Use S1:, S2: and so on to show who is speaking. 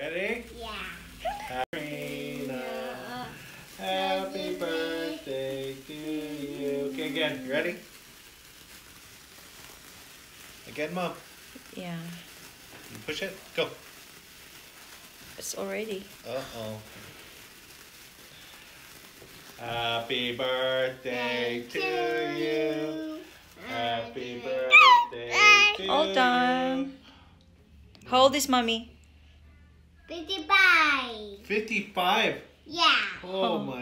S1: Ready? Yeah. Karina, happy birthday to you. Okay, again. You ready? Again, Mom.
S2: Yeah.
S1: Push it. Go.
S2: It's already.
S1: Uh-oh. Happy birthday to you. Happy birthday to
S2: All done. Hold this, mommy.
S3: 55.
S1: 55.
S3: Yeah.
S1: Oh my.